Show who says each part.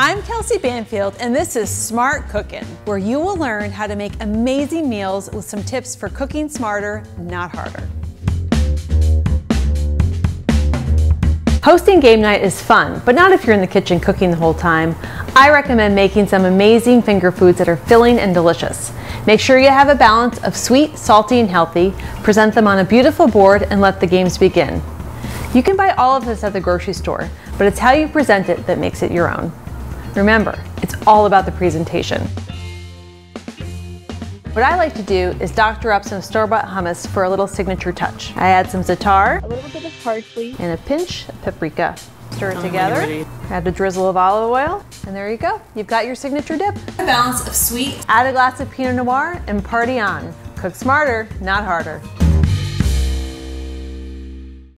Speaker 1: I'm Kelsey Banfield, and this is Smart Cooking, where you will learn how to make amazing meals with some tips for cooking smarter, not harder. Hosting game night is fun, but not if you're in the kitchen cooking the whole time. I recommend making some amazing finger foods that are filling and delicious. Make sure you have a balance of sweet, salty, and healthy. Present them on a beautiful board and let the games begin. You can buy all of this at the grocery store, but it's how you present it that makes it your own. Remember, it's all about the presentation. What I like to do is doctor up some store-bought hummus for a little signature touch. I add some za'atar,
Speaker 2: a little bit of parsley,
Speaker 1: and a pinch of paprika. Stir it together, add a drizzle of olive oil, and there you go. You've got your signature dip. A balance of sweet. Add a glass of Pinot Noir and party on. Cook smarter, not harder.